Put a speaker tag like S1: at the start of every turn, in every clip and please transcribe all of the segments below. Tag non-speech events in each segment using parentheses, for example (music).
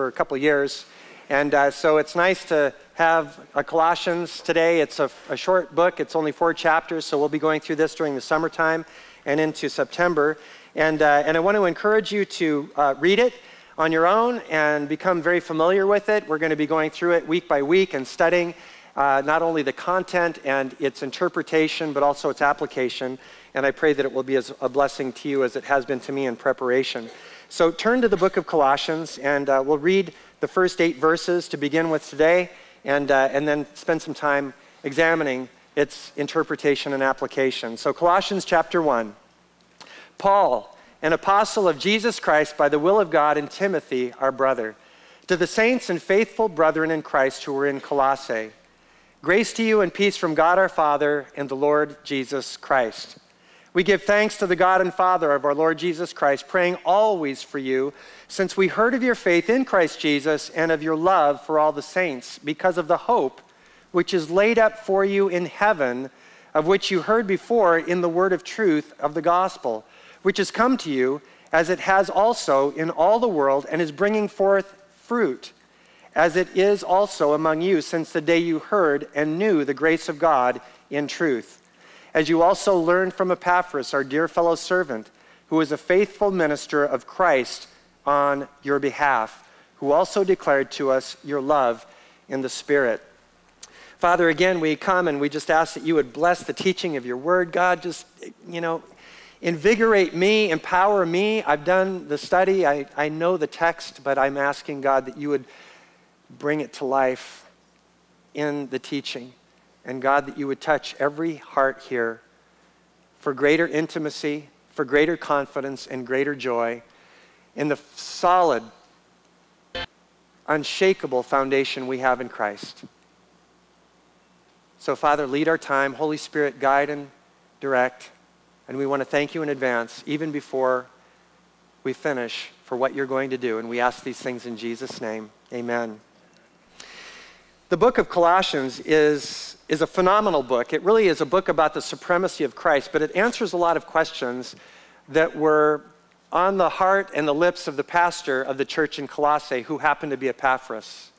S1: for a couple years. And uh, so it's nice to have a Colossians today. It's a, a, short book, it's only four chapters, so we'll be going through this during the summertime and into September. And, uh, and I want to encourage you to uh, read it on your own and become very familiar with it. We're going to be going through it week by week and studying uh, not only the content and its interpretation, but also its application. And I pray that it will be as a blessing to you as it has been to me in preparation. So turn to the book of Colossians, and uh, we'll read the first eight verses to begin with today, and, uh, and then spend some time examining its interpretation and application. So, Colossians chapter 1. Paul, an apostle of Jesus Christ by the will of God, and Timothy, our brother, to the saints and faithful brethren in Christ who are in Colossae. Grace to you and peace from God our Father and the Lord Jesus Christ. We give thanks to the God and Father of our Lord Jesus Christ, praying always for you, since we heard of your faith in Christ Jesus and of your love for all the saints, because of the hope which is laid up for you in heaven, of which you heard before in the word of truth of the gospel, which has come to you, as it has also in all the world, and is bringing forth fruit, as it is also among you since the day you heard and knew the grace of God in truth as you also learned from Epaphras, our dear fellow servant, who is a faithful minister of Christ on your behalf, who also declared to us your love in the Spirit. Father, again, we come and we just ask that you would bless the teaching of your word. God, just, you know, invigorate me, empower me. I've done the study, I, I know the text, but I'm asking, God, that you would bring it to life in the teaching. And God, that you would touch every heart here for greater intimacy, for greater confidence, and greater joy in the solid, unshakable foundation we have in Christ. So, Father, lead our time. Holy Spirit, guide and direct. And we want to thank you in advance, even before we finish, for what you're going to do. And we ask these things in Jesus' name. Amen. The book of Colossians is, is a phenomenal book. It really is a book about the supremacy of Christ, but it answers a lot of questions that were on the heart and the lips of the pastor of the church in Colossae, who happened to be Epaphras.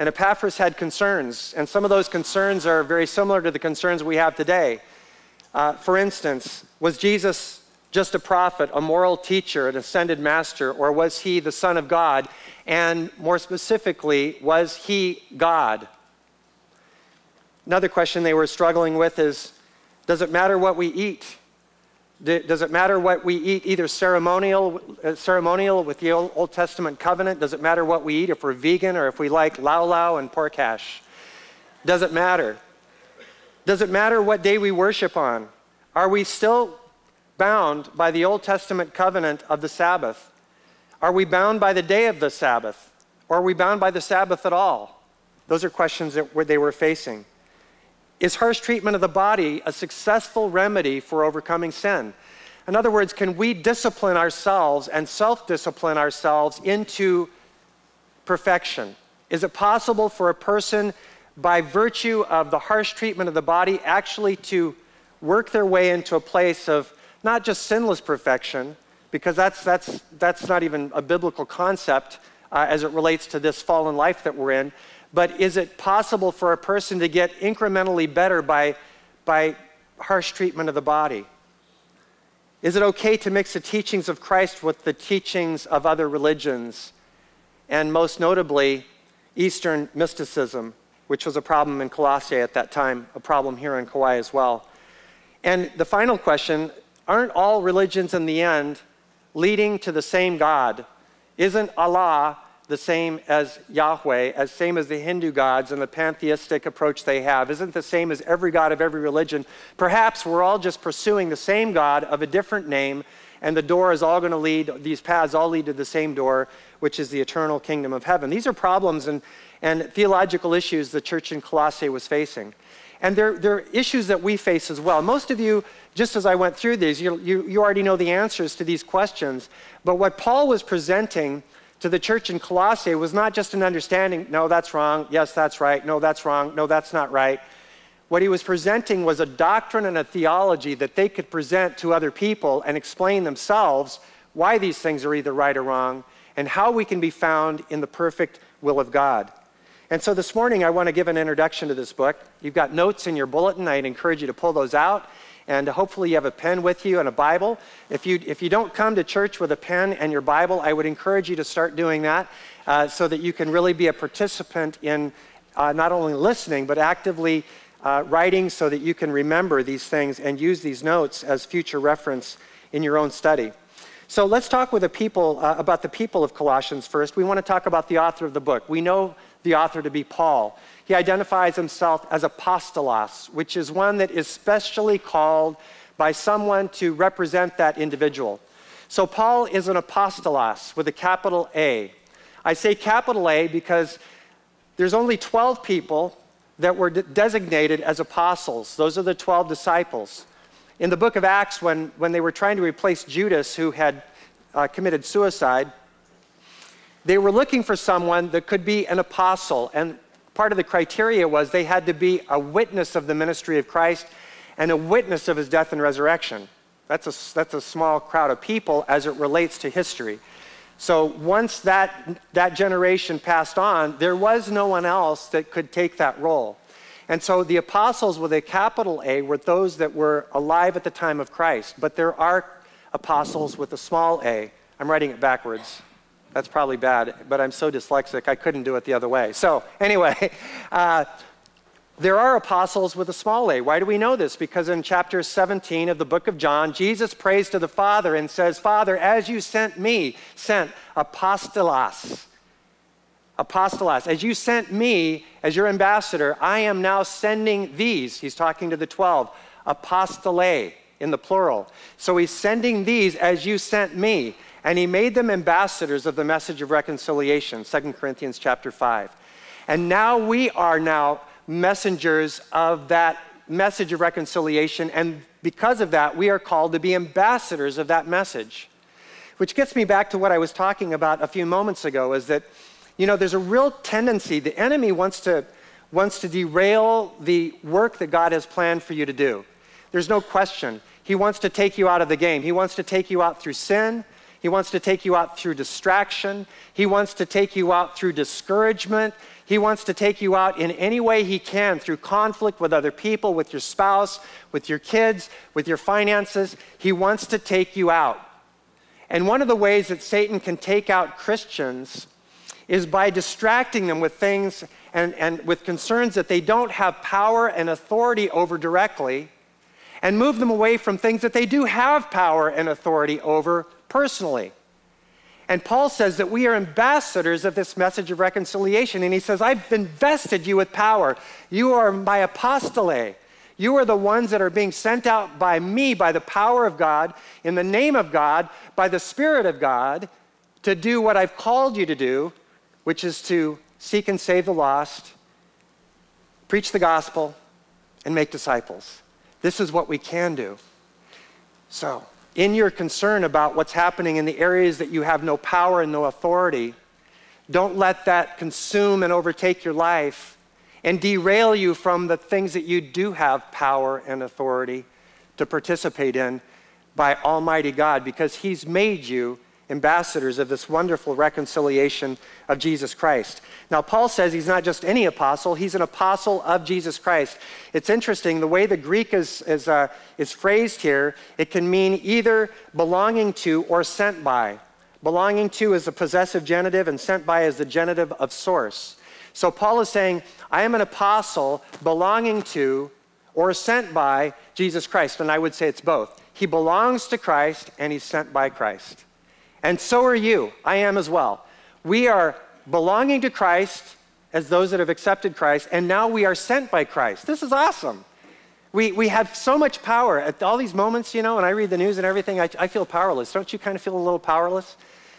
S1: And Epaphras had concerns, and some of those concerns are very similar to the concerns we have today. Uh, for instance, was Jesus just a prophet, a moral teacher, an ascended master, or was he the Son of God? And more specifically, was he God? Another question they were struggling with is Does it matter what we eat? Does it matter what we eat, either ceremonial, uh, ceremonial with the Old, Old Testament covenant? Does it matter what we eat, if we're vegan or if we like lau lau and pork hash? Does it matter? Does it matter what day we worship on? Are we still bound by the Old Testament covenant of the Sabbath? Are we bound by the day of the Sabbath? Or are we bound by the Sabbath at all? Those are questions that they were facing. Is harsh treatment of the body a successful remedy for overcoming sin? In other words, can we discipline ourselves and self discipline ourselves into perfection? Is it possible for a person, by virtue of the harsh treatment of the body, actually to work their way into a place of not just sinless perfection, because that's, that's, that's not even a biblical concept uh, as it relates to this fallen life that we're in. But is it possible for a person to get incrementally better by, by harsh treatment of the body? Is it okay to mix the teachings of Christ with the teachings of other religions? And most notably, Eastern mysticism, which was a problem in Colossae at that time, a problem here in Kauai as well. And the final question aren't all religions in the end leading to the same God. Isn't Allah the same as Yahweh, as same as the Hindu gods and the pantheistic approach they have? Isn't the same as every God of every religion? Perhaps we're all just pursuing the same God of a different name, and the door is all going to lead, these paths all lead to the same door, which is the eternal kingdom of heaven. These are problems and, and theological issues the church in Colossae was facing. And they're, they're issues that we face as well. Most of you, just as I went through these, you, you, you already know the answers to these questions. But what Paul was presenting to the church in Colossae was not just an understanding, no, that's wrong, yes, that's right, no, that's wrong, no, that's not right. What he was presenting was a doctrine and a theology that they could present to other people and explain themselves why these things are either right or wrong and how we can be found in the perfect will of God. And so this morning, I want to give an introduction to this book. You've got notes in your bulletin. I'd encourage you to pull those out. And hopefully, you have a pen with you and a Bible. If you, if you don't come to church with a pen and your Bible, I would encourage you to start doing that uh, so that you can really be a participant in uh, not only listening, but actively uh, writing so that you can remember these things and use these notes as future reference in your own study. So let's talk with the people uh, about the people of Colossians first. We want to talk about the author of the book. We know the author to be Paul. He identifies himself as apostolos, which is one that is specially called by someone to represent that individual. So Paul is an apostolos with a capital A. I say capital A because there's only 12 people that were de- designated as apostles. Those are the 12 disciples. In the book of Acts, when, when they were trying to replace Judas, who had uh, committed suicide, they were looking for someone that could be an apostle. And part of the criteria was they had to be a witness of the ministry of Christ and a witness of his death and resurrection. That's a, that's a small crowd of people as it relates to history. So once that, that generation passed on, there was no one else that could take that role. And so the apostles with a capital A were those that were alive at the time of Christ. But there are apostles with a small a. I'm writing it backwards. That's probably bad, but I'm so dyslexic I couldn't do it the other way. So, anyway, (laughs) uh, there are apostles with a small a. Why do we know this? Because in chapter 17 of the book of John, Jesus prays to the Father and says, Father, as you sent me, sent apostolos. Apostolos, as you sent me as your ambassador, I am now sending these. He's talking to the 12, apostole in the plural. So he's sending these as you sent me. And he made them ambassadors of the message of reconciliation, 2 Corinthians chapter 5. And now we are now messengers of that message of reconciliation. And because of that, we are called to be ambassadors of that message. Which gets me back to what I was talking about a few moments ago is that, you know, there's a real tendency, the enemy wants to, wants to derail the work that God has planned for you to do. There's no question. He wants to take you out of the game. He wants to take you out through sin. He wants to take you out through distraction. He wants to take you out through discouragement. He wants to take you out in any way he can through conflict with other people, with your spouse, with your kids, with your finances. He wants to take you out. And one of the ways that Satan can take out Christians is by distracting them with things and, and with concerns that they don't have power and authority over directly, and move them away from things that they do have power and authority over personally. And Paul says that we are ambassadors of this message of reconciliation. And he says, I've invested you with power. You are my apostole. You are the ones that are being sent out by me, by the power of God, in the name of God, by the Spirit of God, to do what I've called you to do, which is to seek and save the lost, preach the gospel, and make disciples. This is what we can do. So, in your concern about what's happening in the areas that you have no power and no authority, don't let that consume and overtake your life and derail you from the things that you do have power and authority to participate in by Almighty God because He's made you ambassadors of this wonderful reconciliation of Jesus Christ. Now, Paul says he's not just any apostle, he's an apostle of Jesus Christ. It's interesting, the way the Greek is, is, uh, is phrased here, it can mean either belonging to or sent by. Belonging to is a possessive genitive, and sent by is the genitive of source. So Paul is saying, I am an apostle belonging to or sent by Jesus Christ. And I would say it's both. He belongs to Christ and he's sent by Christ. And so are you. I am as well. We are belonging to Christ as those that have accepted Christ, and now we are sent by Christ. This is awesome. We, we have so much power at all these moments, you know, when I read the news and everything, I, I feel powerless. Don't you kind of feel a little powerless?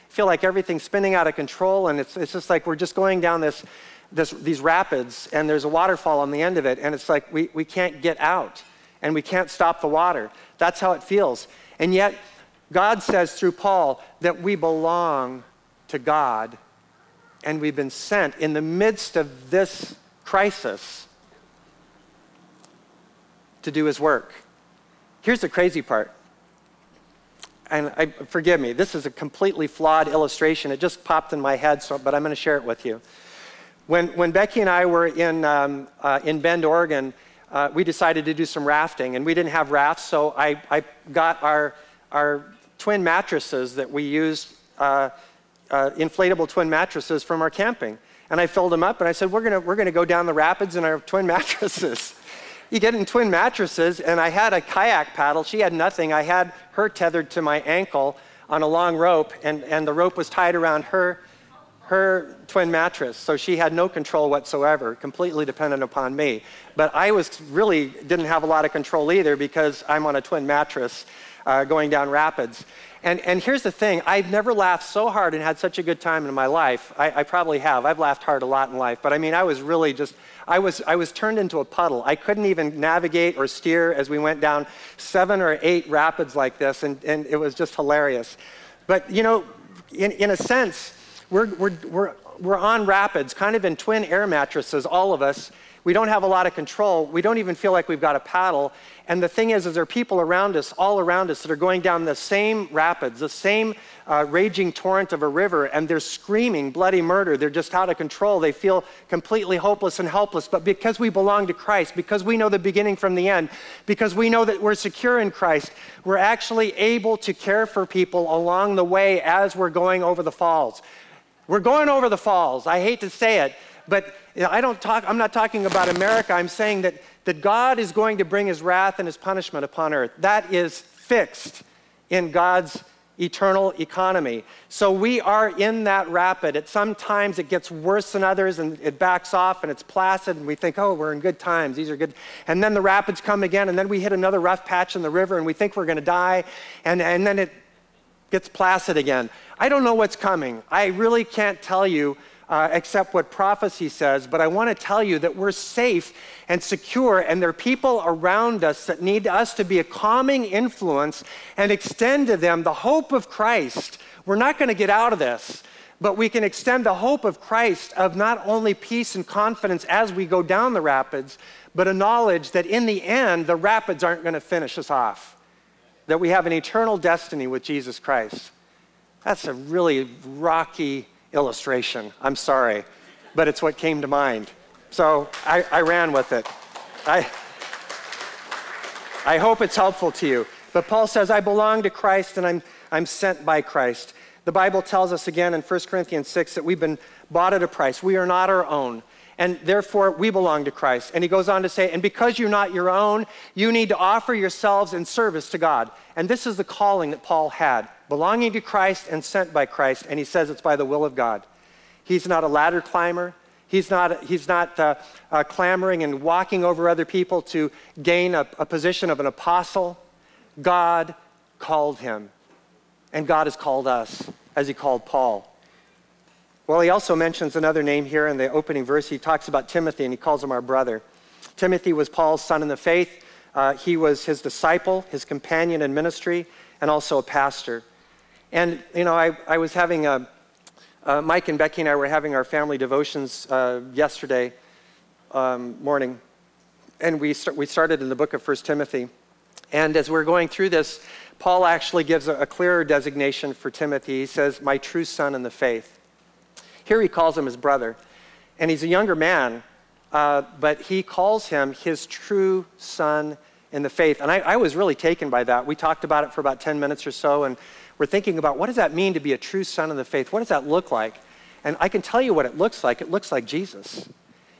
S1: Feel like everything's spinning out of control, and it's, it's just like we're just going down this, this, these rapids, and there's a waterfall on the end of it, and it's like we, we can't get out, and we can't stop the water. That's how it feels. And yet, God says through Paul that we belong to God and we've been sent in the midst of this crisis to do his work. Here's the crazy part. and I, forgive me, this is a completely flawed illustration. It just popped in my head, so, but I'm going to share it with you. When, when Becky and I were in, um, uh, in Bend, Oregon, uh, we decided to do some rafting, and we didn't have rafts, so I, I got our, our twin mattresses that we used, uh, uh inflatable twin mattresses from our camping. And I filled them up, and I said, We're gonna, we're gonna go down the rapids in our twin (laughs) mattresses. you get in twin mattresses, and I had a kayak paddle. She had nothing. I had her tethered to my ankle on a long rope, and, and the rope was tied around her, her twin mattress. So she had no control whatsoever, completely dependent upon me. But I was really didn't have a lot of control either because I'm on a twin mattress uh, going down rapids. And, and here's the thing I've never laughed so hard and had such a good time in my life. I, I, probably have. I've laughed hard a lot in life. But I mean, I was really just, I was, I was turned into a puddle. I couldn't even navigate or steer as we went down seven or eight rapids like this. And, and it was just hilarious. But, you know, in, in a sense, we're, we're, we're, we're on rapids, kind of in twin air mattresses, all of us. We don't have a lot of control. We don't even feel like we've got a paddle. And the thing is, is there are people around us, all around us, that are going down the same rapids, the same uh, raging torrent of a river, and they're screaming bloody murder. They're just out of control. They feel completely hopeless and helpless. But because we belong to Christ, because we know the beginning from the end, because we know that we're secure in Christ, we're actually able to care for people along the way as we're going over the falls. We're going over the falls. I hate to say it, but I don't talk, I'm not talking about America. I'm saying that, that God is going to bring his wrath and his punishment upon earth. That is fixed in God's eternal economy. So we are in that rapid. At sometimes it gets worse than others and it backs off and it's placid and we think, oh, we're in good times. These are good. And then the rapids come again and then we hit another rough patch in the river and we think we're going to die. And, and then it gets placid again. I don't know what's coming. I really can't tell you uh, except what prophecy says, but I want to tell you that we're safe and secure, and there are people around us that need us to be a calming influence and extend to them the hope of Christ. We're not going to get out of this, but we can extend the hope of Christ of not only peace and confidence as we go down the rapids, but a knowledge that in the end, the rapids aren't going to finish us off, that we have an eternal destiny with Jesus Christ. That's a really rocky illustration. I'm sorry, but it's what came to mind. So I, I ran with it. I, I hope it's helpful to you. But Paul says, I belong to Christ and I'm, I'm sent by Christ. The Bible tells us again in 1 Corinthians 6 that we've been bought at a price. We are not our own. And therefore, we belong to Christ. And he goes on to say, and because you're not your own, you need to offer yourselves in service to God. And this is the calling that Paul had belonging to Christ and sent by Christ, and he says it's by the will of God. He's not a ladder climber. He's not, he's not uh, uh, clamoring and walking over other people to gain a, a position of an apostle. God called him, and God has called us as he called Paul. Well, he also mentions another name here in the opening verse. He talks about Timothy and he calls him our brother. Timothy was Paul's son in the faith. Uh, he was his disciple, his companion in ministry, and also a pastor. And, you know, I, I was having a, uh, Mike and Becky and I were having our family devotions uh, yesterday um, morning, and we, we started in the book of 1 Timothy. And as we're going through this, Paul actually gives a, a clearer designation for Timothy. He says, My true son in the faith. Here he calls him his brother. And he's a younger man, uh, but he calls him his true son in the faith. And I, I was really taken by that. We talked about it for about 10 minutes or so, and we're thinking about what does that mean to be a true son of the faith? What does that look like? And I can tell you what it looks like. It looks like Jesus.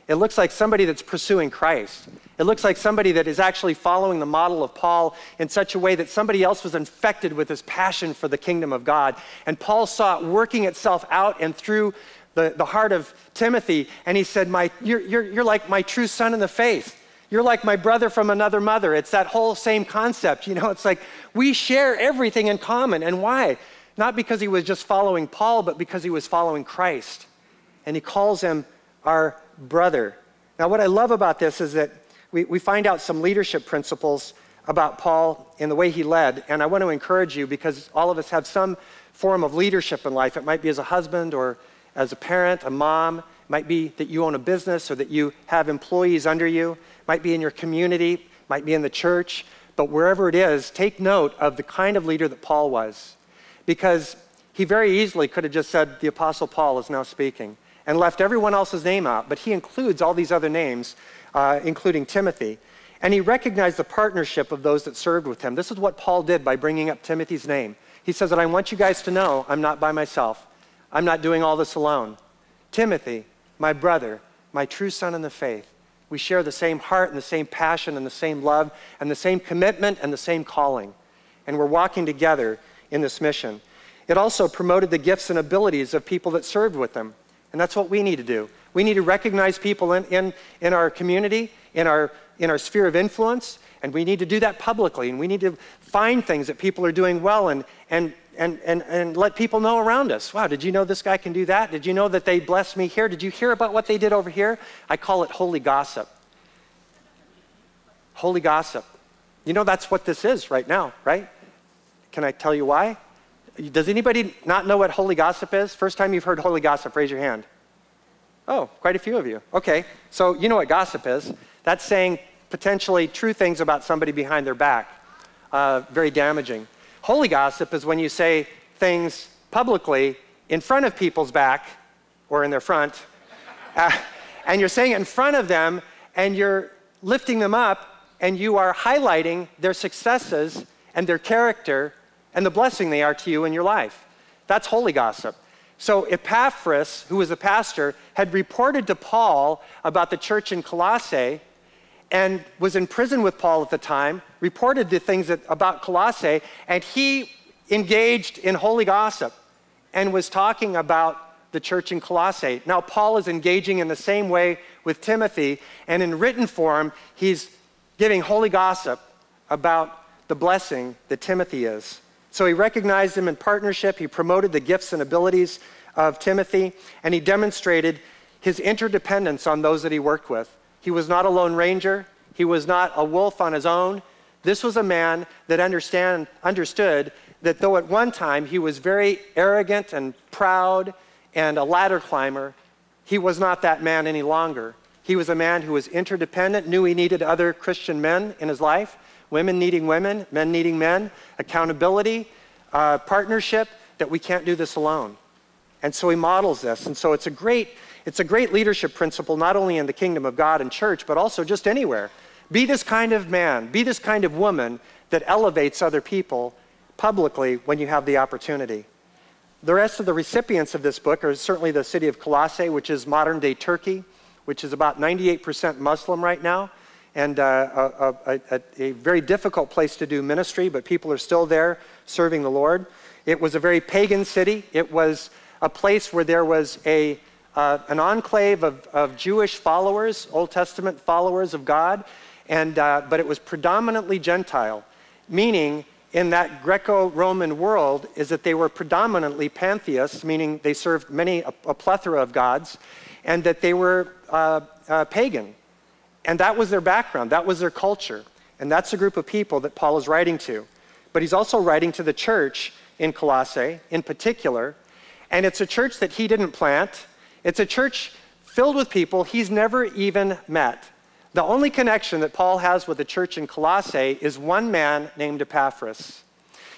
S1: It looks like somebody that's pursuing Christ. It looks like somebody that is actually following the model of Paul in such a way that somebody else was infected with this passion for the kingdom of God. And Paul saw it working itself out and through the, the heart of Timothy. And he said, my, you're, you're, you're like my true son in the faith. You're like my brother from another mother. It's that whole same concept. You know, it's like we share everything in common. And why? Not because he was just following Paul, but because he was following Christ. And he calls him our brother. Now, what I love about this is that we, we find out some leadership principles about Paul in the way he led. And I want to encourage you because all of us have some form of leadership in life. It might be as a husband or as a parent, a mom. It might be that you own a business or that you have employees under you might be in your community, might be in the church. but wherever it is, take note of the kind of leader that Paul was. Because he very easily could have just said, The Apostle Paul is now speaking, and left everyone else's name out. But he includes all these other names, uh, including Timothy. And he recognized the partnership of those that served with him. This is what Paul did by bringing up Timothy's name. He says that I want you guys to know I'm not by myself. I'm not doing all this alone. Timothy, my brother, my true son in the faith, we share the same heart and the same passion and the same love and the same commitment and the same calling. And we're walking together in this mission. It also promoted the gifts and abilities of people that served with them. And that's what we need to do. We need to recognize people in, in, in our community, in our, in our sphere of influence, and we need to do that publicly. And we need to find things that people are doing well and, and, and, and, and let people know around us. Wow, did you know this guy can do that? Did you know that they blessed me here? Did you hear about what they did over here? I call it holy gossip. Holy gossip. You know that's what this is right now, right? Can I tell you why? Does anybody not know what holy gossip is? First time you've heard holy gossip, raise your hand. Oh, quite a few of you. Okay, so you know what gossip is. That's saying potentially true things about somebody behind their back. Uh, very damaging. Holy gossip is when you say things publicly in front of people's back or in their front, uh, and you're saying it in front of them, and you're lifting them up, and you are highlighting their successes and their character and the blessing they are to you in your life. That's holy gossip. So Epaphras, who was a pastor, had reported to Paul about the church in Colossae and was in prison with Paul at the time, reported the things that, about Colossae, and he engaged in holy gossip and was talking about the church in Colossae. Now, Paul is engaging in the same way with Timothy, and in written form, he's giving holy gossip about the blessing that Timothy is. So he recognized him in partnership, he promoted the gifts and abilities of Timothy, and he demonstrated his interdependence on those that he worked with. He was not a lone ranger. He was not a wolf on his own. This was a man that understand, understood that though at one time he was very arrogant and proud and a ladder climber, he was not that man any longer. He was a man who was interdependent, knew he needed other Christian men in his life, women needing women, men needing men, accountability, uh, partnership, that we can't do this alone. And so he models this. And so it's a great it's a great leadership principle, not only in the kingdom of God and church, but also just anywhere. Be this kind of man, be this kind of woman that elevates other people publicly when you have the opportunity. The rest of the recipients of this book are certainly the city of Colossae, which is modern day Turkey, which is about 98% Muslim right now, and uh, a, a, a, very difficult place to do ministry, but people are still there serving the Lord. It was a very pagan city. It was a place where there was a uh, an enclave of, of, Jewish followers, Old Testament followers of God, and, uh, but it was predominantly Gentile, meaning in that Greco-Roman world is that they were predominantly pantheists, meaning they served many, a, a plethora of gods, and that they were uh, uh pagan. And that was their background, that was their culture. And that's the group of people that Paul is writing to. But he's also writing to the church in Colossae in particular. And it's a church that he didn't plant, it's a church filled with people he's never even met. The only connection that Paul has with the church in Colossae is one man named Epaphras.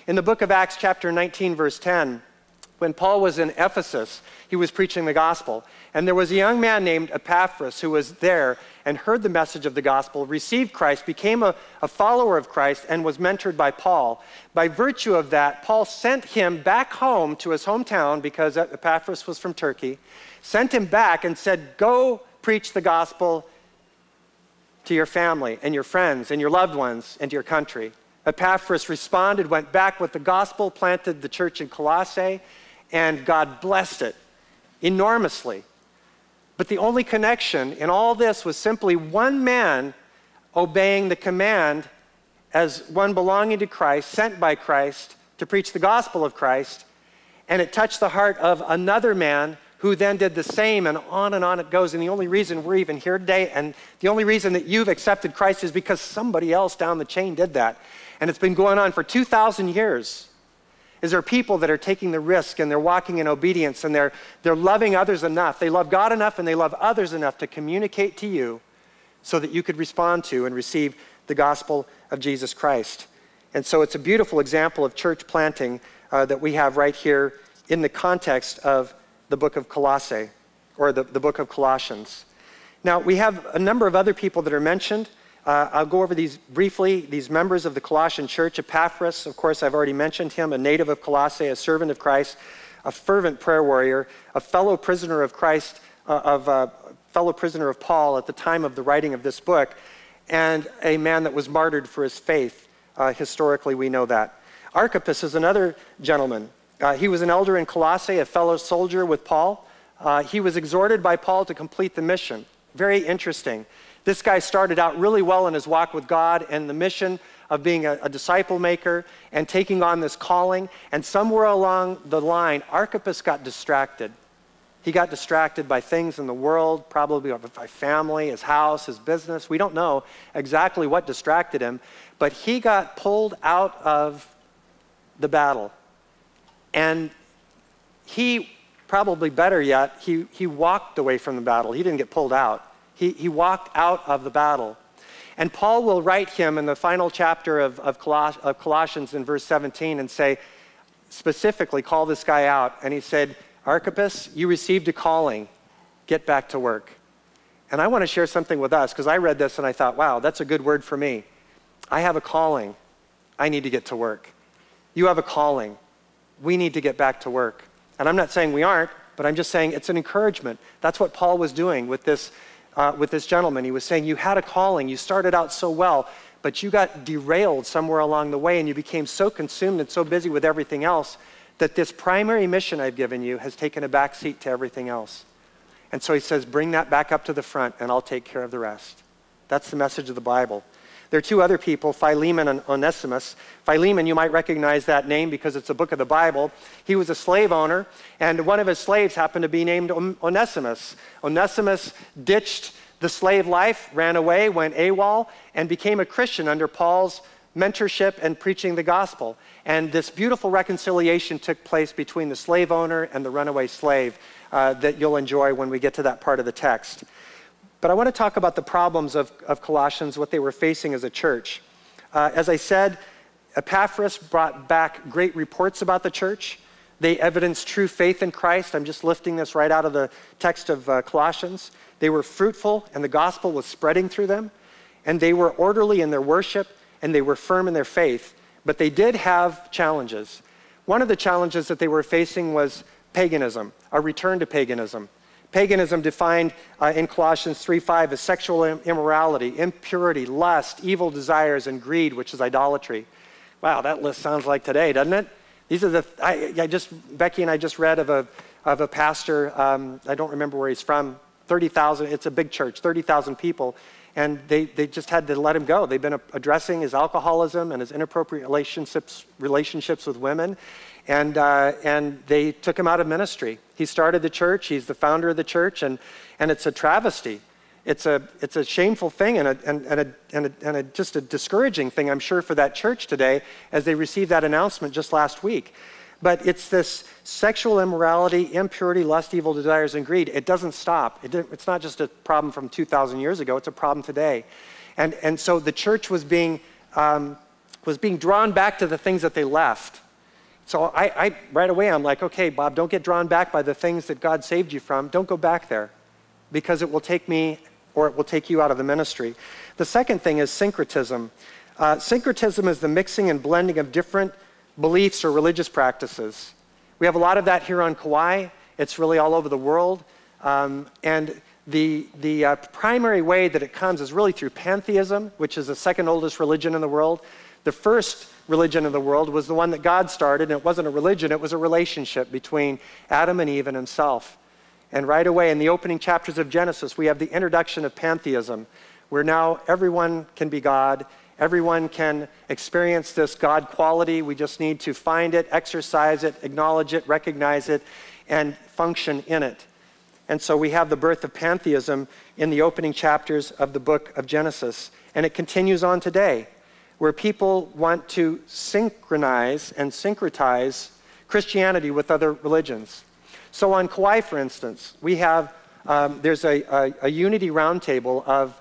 S1: In the book of Acts, chapter 19, verse 10, when Paul was in Ephesus, he was preaching the gospel. And there was a young man named Epaphras who was there and heard the message of the gospel, received Christ, became a, a, follower of Christ, and was mentored by Paul. By virtue of that, Paul sent him back home to his hometown because Epaphras was from Turkey sent him back and said, Go preach the gospel to your family and your friends and your loved ones and to your country. Epaphras responded, went back with the gospel, planted the church in Colossae, and God blessed it enormously. But the only connection in all this was simply one man obeying the command as one belonging to Christ, sent by Christ to preach the gospel of Christ, and it touched the heart of another man who then did the same, and on and on it goes. And the only reason we're even here today, and the only reason that you've accepted Christ is because somebody else down the chain did that. And it's been going on for 2,000 years. Is there people that are taking the risk and they're walking in obedience and they're, they're loving others enough? They love God enough and they love others enough to communicate to you so that you could respond to and receive the gospel of Jesus Christ. And so it's a beautiful example of church planting uh, that we have right here in the context of the book of Colossae, or the, the book of Colossians. Now, we have a number of other people that are mentioned. Uh, I'll go over these briefly. These members of the Colossian church, Epaphras, of course, I've already mentioned him, a native of Colossae, a servant of Christ, a fervent prayer warrior, a fellow prisoner of Christ, uh, of uh, fellow prisoner of Paul at the time of the writing of this book, and a man that was martyred for his faith. Uh, historically, we know that. Archippus is another gentleman. Uh, he was an elder in Colossae, a fellow soldier with Paul. Uh, he was exhorted by Paul to complete the mission. Very interesting. This guy started out really well in his walk with God and the mission of being a, a, disciple maker and taking on this calling. And somewhere along the line, Archippus got distracted. He got distracted by things in the world, probably by family, his house, his business. We don't know exactly what distracted him, but he got pulled out of the battle. And he, probably better yet, he, he walked away from the battle. He didn't get pulled out. He, he walked out of the battle. And Paul will write him in the final chapter of, of, Coloss- of Colossians in verse 17 and say, specifically, call this guy out. And he said, Archippus, you received a calling. Get back to work. And I want to share something with us because I read this and I thought, wow, that's a good word for me. I have a calling. I need to get to work. You have a calling. We need to get back to work. And I'm not saying we aren't, but I'm just saying it's an encouragement. That's what Paul was doing with this uh, with this gentleman. He was saying, You had a calling, you started out so well, but you got derailed somewhere along the way and you became so consumed and so busy with everything else that this primary mission I've given you has taken a back seat to everything else. And so he says, Bring that back up to the front and I'll take care of the rest. That's the message of the Bible. There are two other people, Philemon and Onesimus. Philemon, you might recognize that name because it's a book of the Bible. He was a slave owner, and one of his slaves happened to be named Onesimus. Onesimus ditched the slave life, ran away, went AWOL, and became a Christian under Paul's mentorship and preaching the gospel. And this beautiful reconciliation took place between the slave owner and the runaway slave uh, that you'll enjoy when we get to that part of the text. But I want to talk about the problems of, of Colossians, what they were facing as a church. Uh, as I said, Epaphras brought back great reports about the church. They evidenced true faith in Christ. I'm just lifting this right out of the text of uh, Colossians. They were fruitful, and the gospel was spreading through them. And they were orderly in their worship, and they were firm in their faith. But they did have challenges. One of the challenges that they were facing was paganism, a return to paganism. Paganism defined uh, in Colossians 3:5 as sexual immorality, impurity, lust, evil desires, and greed, which is idolatry. Wow, that list sounds like today, doesn't it? These are the, I, I just, Becky and I just read of a, of a pastor, um, I don't remember where he's from, 30,000, it's a big church, 30,000 people, and they, they just had to let him go. They've been addressing his alcoholism and his inappropriate relationships, relationships with women, and, uh, and they took him out of ministry. He started the church, he's the founder of the church, and, and it's a travesty. It's a, it's a shameful thing and, a, and, and, a, and, a, and a, just a discouraging thing, I'm sure, for that church today as they received that announcement just last week. But it's this sexual immorality, impurity, lust, evil desires, and greed. It doesn't stop. It it's not just a problem from 2,000 years ago, it's a problem today. And, and so the church was being, um, was being drawn back to the things that they left. So I, I, right away, I'm like, okay, Bob, don't get drawn back by the things that God saved you from. Don't go back there because it will take me or it will take you out of the ministry. The second thing is syncretism. Uh, syncretism is the mixing and blending of different beliefs or religious practices. We have a lot of that here on Kauai. It's really all over the world. Um, and the, the uh, primary way that it comes is really through pantheism, which is the second oldest religion in the world. The first religion in the world was the one that God started, and it wasn't a religion, it was a relationship between Adam and Eve and himself. And right away in the opening chapters of Genesis, we have the introduction of pantheism, where now everyone can be God, everyone can experience this God quality. We just need to find it, exercise it, acknowledge it, recognize it, and function in it. And so we have the birth of pantheism in the opening chapters of the book of Genesis. And it continues on today where people want to synchronize and syncretize Christianity with other religions. So on Kauai, for instance, we have, um, there's a, a, a unity roundtable of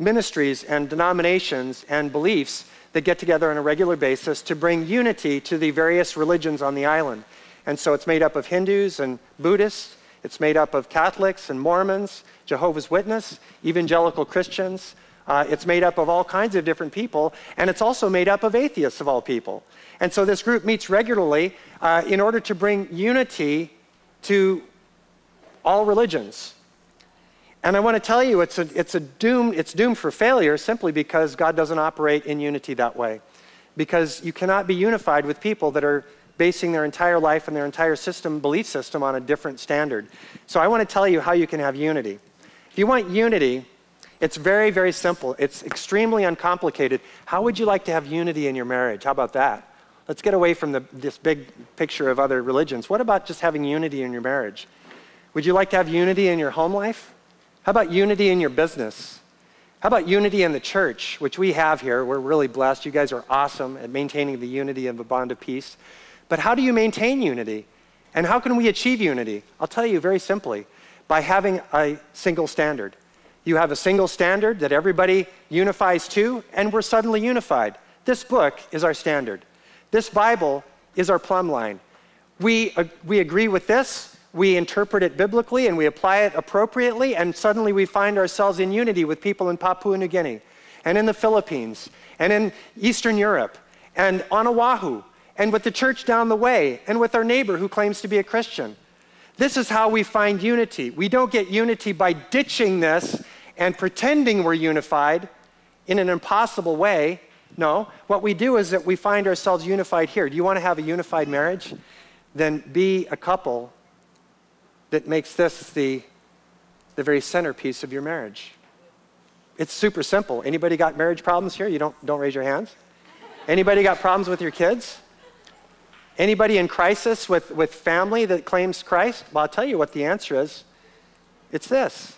S1: ministries and denominations and beliefs that get together on a regular basis to bring unity to the various religions on the island. And so it's made up of Hindus and Buddhists, it's made up of Catholics and Mormons, Jehovah's Witness, evangelical Christians. Uh, it's made up of all kinds of different people, and it's also made up of atheists of all people. And so this group meets regularly uh, in order to bring unity to all religions. And I want to tell you, it's, a, it's, a doom, it's doomed for failure simply because God doesn't operate in unity that way. Because you cannot be unified with people that are basing their entire life and their entire system, belief system on a different standard. So I want to tell you how you can have unity. If you want unity, it's very, very simple. It's extremely uncomplicated. How would you like to have unity in your marriage? How about that? Let's get away from the, this big picture of other religions. What about just having unity in your marriage? Would you like to have unity in your home life? How about unity in your business? How about unity in the church, which we have here? We're really blessed. You guys are awesome at maintaining the unity of a bond of peace. But how do you maintain unity? And how can we achieve unity? I'll tell you very simply by having a single standard. You have a single standard that everybody unifies to, and we're suddenly unified. This book is our standard. This Bible is our plumb line. We, uh, we agree with this, we interpret it biblically and we apply it appropriately, and suddenly we find ourselves in unity with people in Papua New Guinea, and in the Philippines, and in Eastern Europe, and on Oahu, and with the church down the way, and with our neighbor who claims to be a Christian. This is how we find unity. We don't get unity by ditching this and pretending we're unified in an impossible way. No, what we do is that we find ourselves unified here. Do you want to have a unified marriage? Then be a couple that makes this the, the very centerpiece of your marriage. It's super simple. Anybody got marriage problems here? You don't, don't raise your hands. Anybody got problems with your kids? Anybody in crisis with, with family that claims Christ? Well, I'll tell you what the answer is. It's this.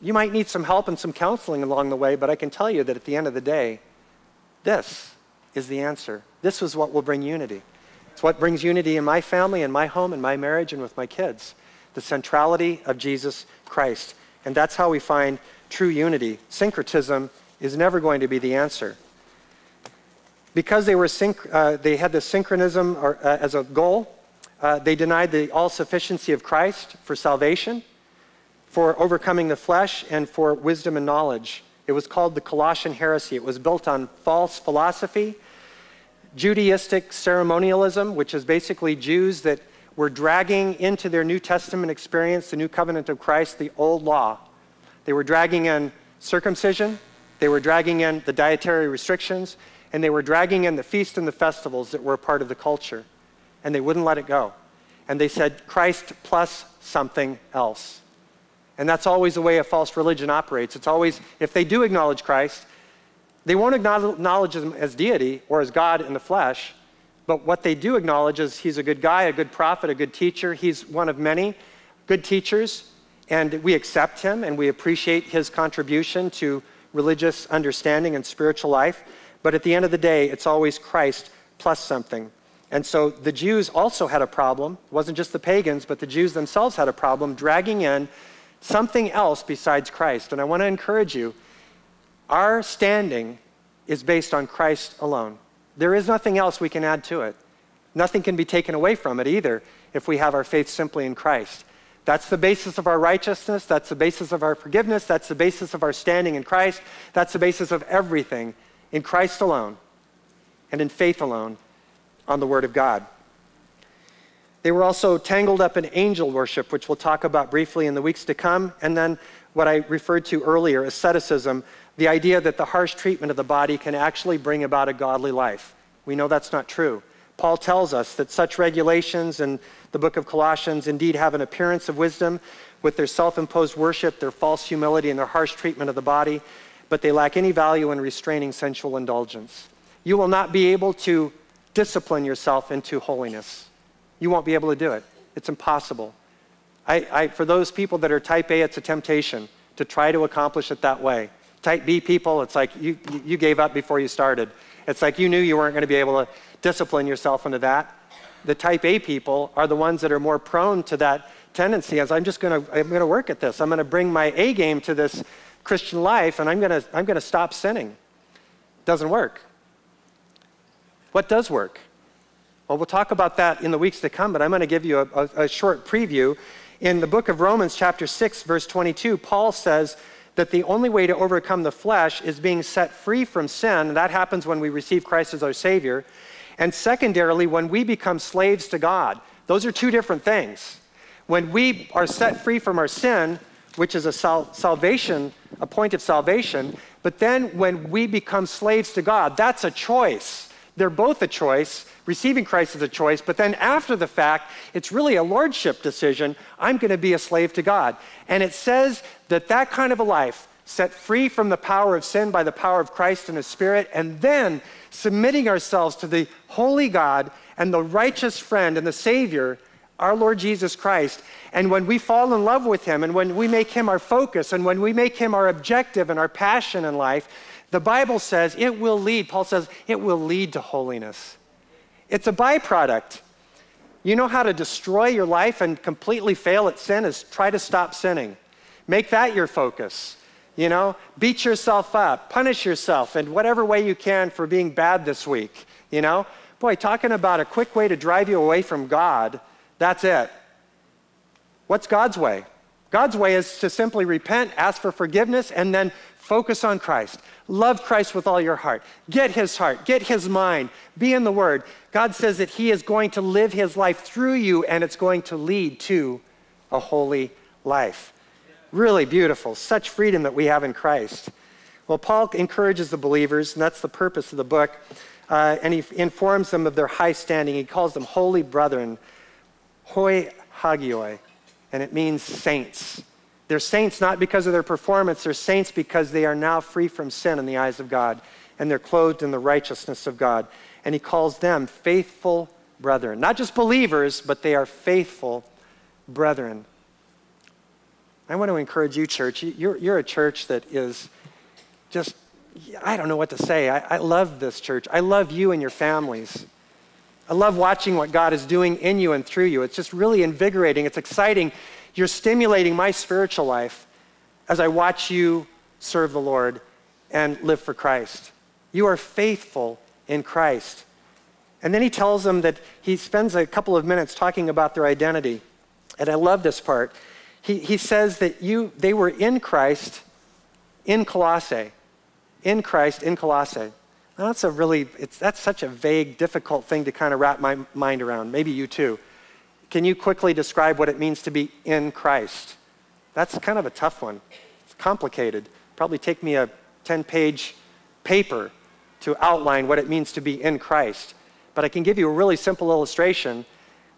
S1: You might need some help and some counseling along the way, but I can tell you that at the end of the day, this is the answer. This is what will bring unity. It's what brings unity in my family, in my home, in my marriage, and with my kids. The centrality of Jesus Christ. And that's how we find true unity. Syncretism is never going to be the answer. Because they, were uh, they had the synchronism or, uh, as a goal, uh, they denied the all sufficiency of Christ for salvation, for overcoming the flesh, and for wisdom and knowledge. It was called the Colossian heresy. It was built on false philosophy Judaistic ceremonialism, which is basically Jews that were dragging into their New Testament experience, the new covenant of Christ, the old law. They were dragging in circumcision, they were dragging in the dietary restrictions, and they were dragging in the feasts and the festivals that were a part of the culture. And they wouldn't let it go. And they said, Christ plus something else. And that's always the way a false religion operates. It's always, if they do acknowledge Christ, they won't acknowledge him as deity or as God in the flesh, but what they do acknowledge is he's a good guy, a good prophet, a good teacher. He's one of many good teachers, and we accept him and we appreciate his contribution to religious understanding and spiritual life. But at the end of the day, it's always Christ plus something. And so the Jews also had a problem. It wasn't just the pagans, but the Jews themselves had a problem dragging in something else besides Christ. And I want to encourage you our standing is based on Christ alone. There is nothing else we can add to it. Nothing can be taken away from it either if we have our faith simply in Christ. That's the basis of our righteousness. That's the basis of our forgiveness. That's the basis of our standing in Christ. That's the basis of everything in Christ alone and in faith alone on the Word of God. They were also tangled up in angel worship, which we'll talk about briefly in the weeks to come. And then what I referred to earlier, asceticism, the idea that the harsh treatment of the body can actually bring about a godly life. We know that's not true. Paul tells us that such regulations in the book of Colossians indeed have an appearance of wisdom with their self imposed worship, their false humility, and their harsh treatment of the body, but they lack any value in restraining sensual indulgence. You will not be able to discipline yourself into holiness. You won't be able to do it. It's impossible. I, I, for those people that are type A, it's a temptation to try to accomplish it that way. Type B people, it's like you, you gave up before you started. It's like you knew you weren't going to be able to discipline yourself into that. The type A people are the ones that are more prone to that tendency as I'm just going to, I'm going to work at this. I'm going to bring my A game to this, Christian life and I'm going to I'm going to stop sinning. Doesn't work. What does work? Well, we'll talk about that in the weeks to come, but I'm going to give you a, a, a short preview. In the book of Romans, chapter 6, verse 22, Paul says that the only way to overcome the flesh is being set free from sin. That happens when we receive Christ as our Savior. And secondarily, when we become slaves to God. Those are two different things. When we are set free from our sin, which is a sal- salvation, a point of salvation, but then when we become slaves to God, that's a choice. They're both a choice. Receiving Christ is a choice, but then after the fact, it's really a lordship decision. I'm going to be a slave to God. And it says that that kind of a life, set free from the power of sin by the power of Christ and His Spirit, and then submitting ourselves to the holy God and the righteous friend and the Savior, our Lord Jesus Christ. And when we fall in love with Him, and when we make Him our focus, and when we make Him our objective and our passion in life, the Bible says it will lead, Paul says, it will lead to holiness. It's a byproduct. You know how to destroy your life and completely fail at sin is try to stop sinning. Make that your focus. You know, beat yourself up, punish yourself in whatever way you can for being bad this week. You know, boy, talking about a quick way to drive you away from God, that's it. What's God's way? God's way is to simply repent, ask for forgiveness, and then focus on Christ. Love Christ with all your heart. Get his heart, get his mind, be in the Word. God says that he is going to live his life through you, and it's going to lead to a holy life. Really beautiful. Such freedom that we have in Christ. Well, Paul encourages the believers, and that's the purpose of the book, uh, and he informs them of their high standing. He calls them holy brethren, hoi hagioi, and it means saints. They're saints not because of their performance, they're saints because they are now free from sin in the eyes of God, and they're clothed in the righteousness of God. And he calls them faithful brethren. Not just believers, but they are faithful brethren. I want to encourage you, church. You're, you're a church that is just, I don't know what to say. I, I love this church. I love you and your families. I love watching what God is doing in you and through you. It's just really invigorating. It's exciting. You're stimulating my spiritual life as I watch you serve the Lord and live for Christ. You are faithful in Christ. And then he tells them that he spends a couple of minutes talking about their identity. And I love this part. He, he says that you, they were in Christ in Colossae. In Christ in Colossae. Now that's a really, it's, that's such a vague, difficult thing to kind of wrap my mind around. Maybe you too. Can you quickly describe what it means to be in Christ? That's kind of a tough one. It's complicated. Probably take me a 10 page paper to outline what it means to be in Christ. But I can give you a really simple illustration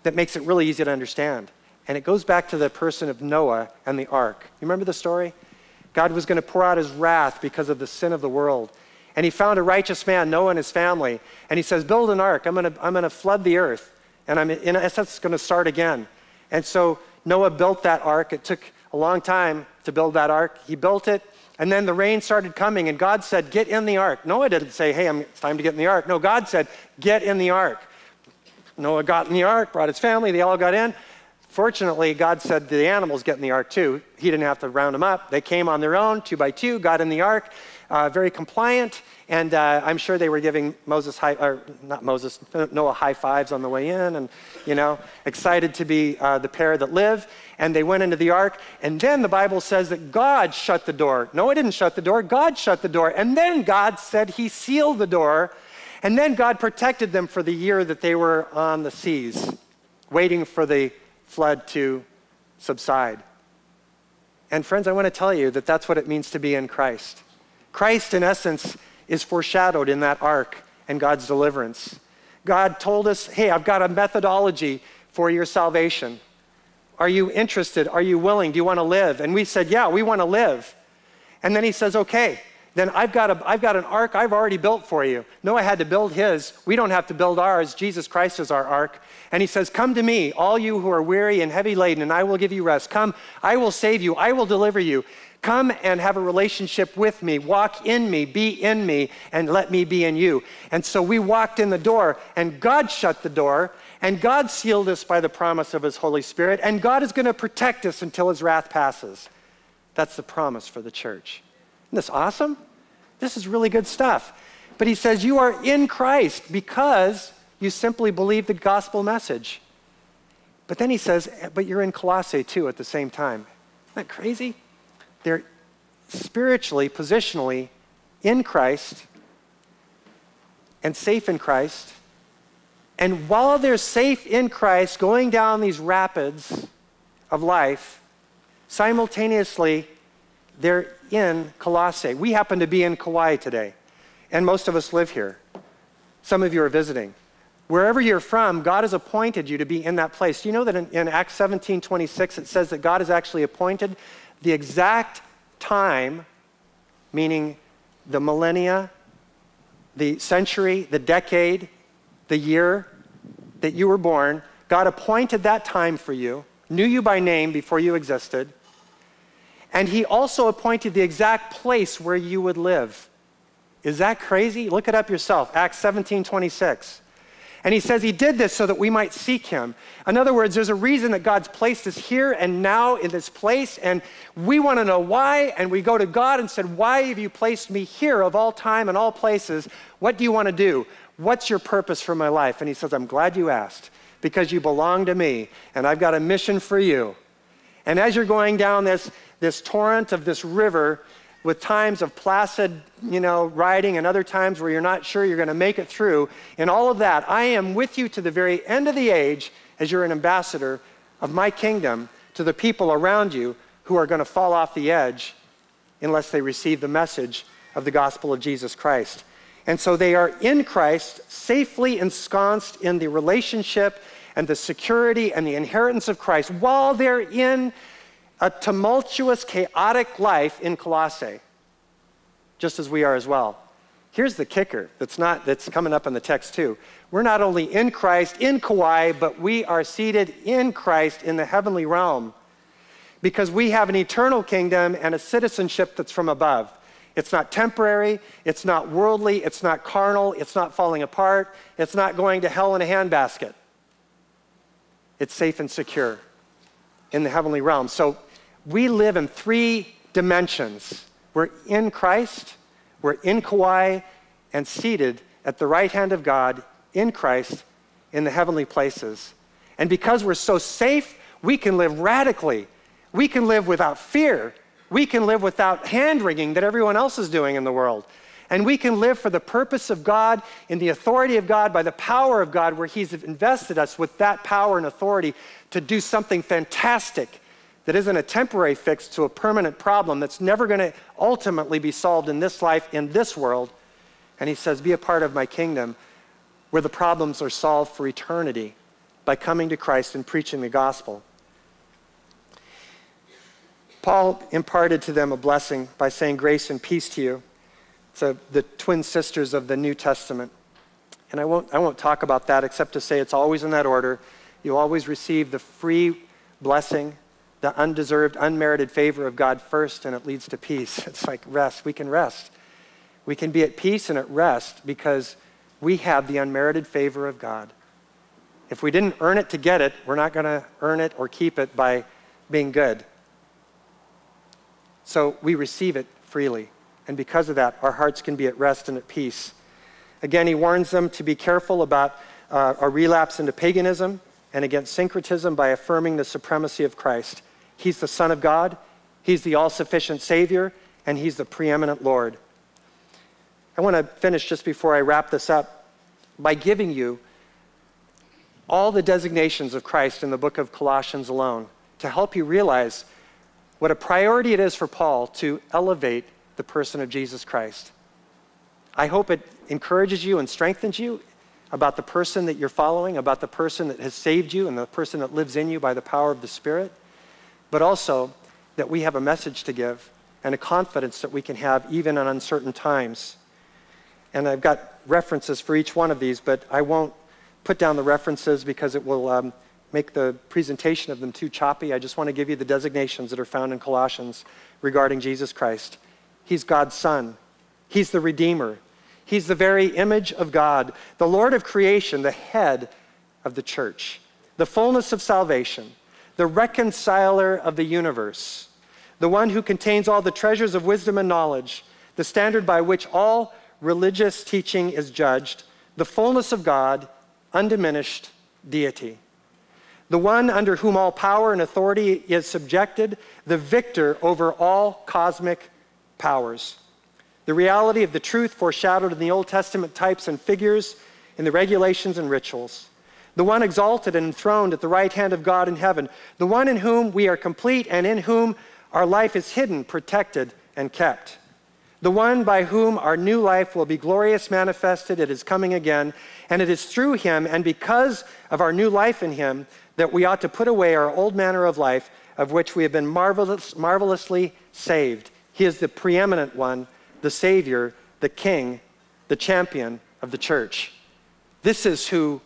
S1: that makes it really easy to understand. And it goes back to the person of Noah and the ark. You remember the story? God was going to pour out his wrath because of the sin of the world. And he found a righteous man, Noah and his family. And he says, Build an ark. I'm going to, I'm going to flood the earth. And I'm, in essence, going to start again. And so Noah built that ark. It took a long time to build that ark. He built it. And then the rain started coming, and God said, Get in the ark. Noah didn't say, Hey, it's time to get in the ark. No, God said, Get in the ark. Noah got in the ark, brought his family, they all got in. Fortunately, God said the animals get in the ark too. He didn't have to round them up. They came on their own, two by two, got in the ark, uh, very compliant. And uh, I'm sure they were giving Moses high, or not Moses, Noah high fives on the way in, and you know, excited to be uh, the pair that live. And they went into the ark. And then the Bible says that God shut the door. Noah didn't shut the door. God shut the door. And then God said He sealed the door. And then God protected them for the year that they were on the seas, waiting for the flood to subside. And friends, I want to tell you that that's what it means to be in Christ. Christ, in essence, is foreshadowed in that ark and God's deliverance. God told us, hey, I've got a methodology for your salvation. Are you interested? Are you willing? Do you want to live? And we said, yeah, we want to live. And then he says, okay, then I've got, a, I've got an ark I've already built for you. Noah had to build his. We don't have to build ours. Jesus Christ is our ark. And he says, Come to me, all you who are weary and heavy laden, and I will give you rest. Come, I will save you, I will deliver you. Come and have a relationship with me. Walk in me, be in me, and let me be in you. And so we walked in the door, and God shut the door, and God sealed us by the promise of his Holy Spirit, and God is going to protect us until his wrath passes. That's the promise for the church. Isn't this awesome? This is really good stuff. But he says, You are in Christ because you simply believe the gospel message. But then he says, But you're in Colossae too at the same time. Isn't that crazy? They're spiritually, positionally in Christ and safe in Christ. And while they're safe in Christ, going down these rapids of life, simultaneously, they're in Colossae. We happen to be in Kauai today, and most of us live here. Some of you are visiting. Wherever you're from, God has appointed you to be in that place. You know that in, in Acts 17 26, it says that God has actually appointed the exact time, meaning the millennia, the century, the decade, the year that you were born. God appointed that time for you, knew you by name before you existed, and He also appointed the exact place where you would live. Is that crazy? Look it up yourself. Acts 17 26. And he says he did this so that we might seek him. In other words, there's a reason that God's placed us here and now in this place, and we want to know why. And we go to God and said, Why have you placed me here of all time and all places? What do you want to do? What's your purpose for my life? And he says, I'm glad you asked because you belong to me, and I've got a mission for you. And as you're going down this, this torrent of this river, with times of placid, you know, riding and other times where you're not sure you're going to make it through. In all of that, I am with you to the very end of the age as you're an ambassador of my kingdom to the people around you who are going to fall off the edge unless they receive the message of the gospel of Jesus Christ. And so they are in Christ, safely ensconced in the relationship and the security and the inheritance of Christ while they're in a tumultuous, chaotic life in Colossae, just as we are as well. Here's the kicker that's not that's coming up in the text too. We're not only in Christ in Kauai, but we are seated in Christ in the heavenly realm because we have an eternal kingdom and a citizenship that's from above. It's not temporary, it's not worldly, it's not carnal, it's not falling apart, it's not going to hell in a handbasket. It's safe and secure in the heavenly realm. So we live in three dimensions. We're in Christ, we're in Kauai, and seated at the right hand of God in Christ in the heavenly places. And because we're so safe, we can live radically. We can live without fear. We can live without hand wringing that everyone else is doing in the world. And we can live for the purpose of God, in the authority of God, by the power of God, where He's invested us with that power and authority to do something fantastic that isn't a temporary fix to a permanent problem that's never going to ultimately be solved in this life, in this world. And he says, Be a part of my kingdom where the problems are solved for eternity by coming to Christ and preaching the gospel. Paul imparted to them a blessing by saying, Grace and peace to you. A, the twin sisters of the New Testament. And I won't, I won't talk about that except to say it's always in that order. You always receive the free blessing the undeserved, unmerited favor of God first, and it leads to peace. (laughs) It's like rest. We can rest. We can be at peace and at rest because we have the unmerited favor of God. If we didn't earn it to get it, we're not going to earn it or keep it by being good. So we receive it freely. And because of that, our hearts can be at rest and at peace. Again, he warns them to be careful about uh, a relapse into paganism and against syncretism by affirming the supremacy of Christ. He's the Son of God, He's the all sufficient Savior, and He's the preeminent Lord. I want to finish just before I wrap this up by giving you all the designations of Christ in the book of Colossians alone to help you realize what a priority it is for Paul to elevate the person of Jesus Christ. I hope it encourages you and strengthens you about the person that you're following, about the person that has saved you, and the person that lives in you by the power of the Spirit but also that we have a message to give and a confidence that we can have even in uncertain times. And I've got references for each one of these, but I won't put down the references because it will um, make the presentation of them too choppy. I just want to give you the designations that are found in Colossians regarding Jesus Christ. He's God's Son, He's the Redeemer, He's the very image of God, the Lord of creation, the head of the church, the fullness of salvation the reconciler of the universe, the one who contains all the treasures of wisdom and knowledge, the standard by which all religious teaching is judged, the fullness of God, undiminished deity. The one under whom all power and authority is subjected, the victor over all cosmic powers. The reality of the truth foreshadowed in the Old Testament types and figures, in the regulations and rituals. The one exalted and enthroned at the right hand of God in heaven. The one in whom we are complete and in whom our life is hidden, protected, and kept. The one by whom our new life will be glorious manifested, it is coming again, and it is through him and because of our new life in him that we ought to put away our old manner of life, of which we have been marvelous, marvelously saved. He is the preeminent one, the Savior, the King, the champion of the church. This is who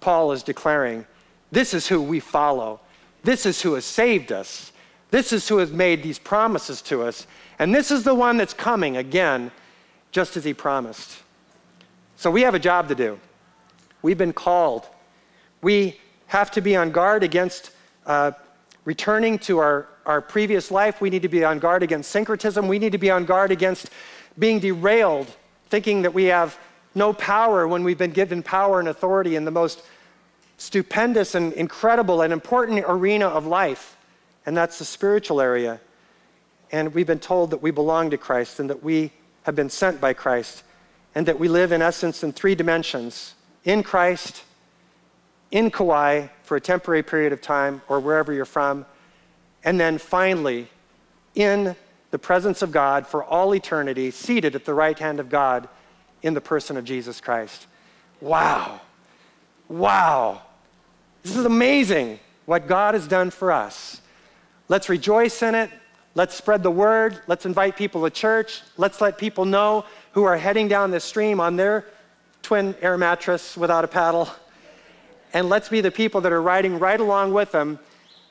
S1: Paul is declaring. This is who we follow. This is who has saved us. This is who has made these promises to us. And this is the one that's coming again, just as he promised. So we have a job to do. We've been called. We have to be on guard against uh, returning to our, our previous life. We need to be on guard against syncretism. We need to be on guard against being derailed, thinking that we have no power when we've been given power and authority in the most stupendous and incredible and important arena of life and that's the spiritual area. And we've been told that we belong to Christ and that we have been sent by Christ and that we live, in essence, in three dimensions in Christ, in Kauai for a temporary period of time or wherever you're from, and then finally in the presence of God for all eternity, seated at the right hand of God in the person of Jesus Christ. Wow. Wow. This is amazing what God has done for us. Let's rejoice in it. Let's spread the word. Let's invite people to church. Let's let people know who are heading down this stream on their twin air mattress without a paddle. And let's be the people that are riding right along with them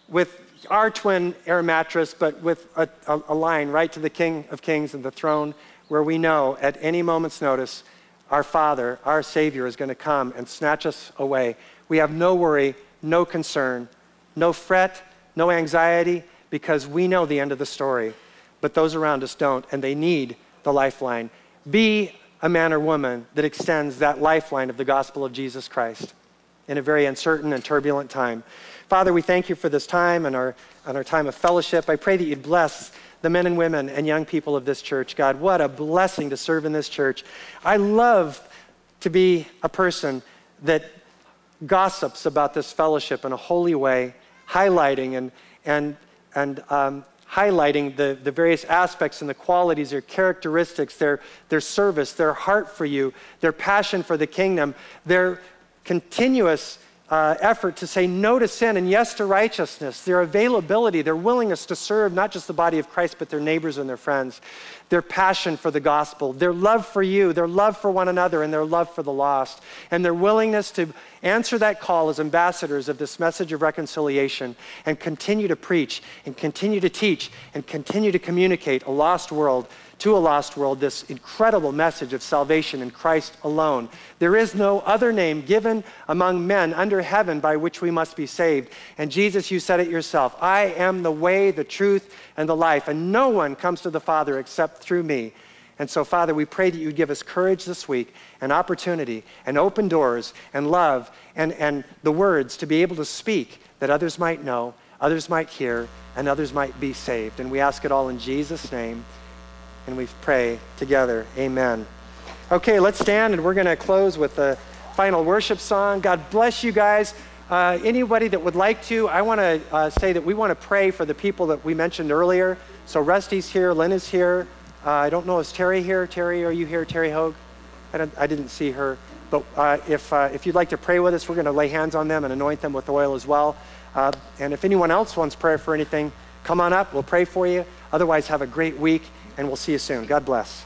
S1: with our twin air mattress, but with a, a, a line right to the King of Kings and the throne where we know at any moment's notice our Father, our Savior, is going to come and snatch us away. We have no worry, no concern, no fret, no anxiety, because we know the end of the story, but those around us don't, and they need the lifeline. Be a man or woman that extends that lifeline of the gospel of Jesus Christ in a very uncertain and turbulent time. Father, we thank you for this time and our, and our time of fellowship. I pray that you'd bless the men and women and young people of this church. God, what a blessing to serve in this church. I love to be a person that gossips about this fellowship in a holy way, highlighting and, and and um, highlighting the, the various aspects and the qualities, their characteristics, their, their service, their heart for you, their passion for the kingdom, their continuous uh, effort to say no to sin and yes to righteousness, their availability, their willingness to serve not just the body of Christ, but their neighbors and their friends, their passion for the gospel, their love for you, their love for one another, and their love for the lost, and their willingness to answer that call as ambassadors of this message of reconciliation and continue to preach and continue to teach and continue to communicate a lost world to a lost world this incredible message of salvation in Christ alone. There is no other name given among men under heaven by which we must be saved. And Jesus, you said it yourself I am the way, the truth, and the life, and no one comes to the Father except through me. And so, Father, we pray that you give us courage this week and opportunity and open doors and love and, and the words to be able to speak that others might know, others might hear, and others might be saved. And we ask it all in Jesus' name. And we pray together. Amen. Okay, let's stand and we're going to close with the final worship song. God bless you guys. Uh, anybody that would like to, I want to uh, say that we want to pray for the people that we mentioned earlier. So Rusty's here, Lynn is here. Uh, I don't know, is Terry here? Terry, are you here? Terry Hogue? I, I didn't see her. But uh, if, uh, if you'd like to pray with us, we're going to lay hands on them and anoint them with oil as well. Uh, and if anyone else wants prayer for anything, come on up. We'll pray for you. Otherwise, have a great week, and we'll see you soon. God bless.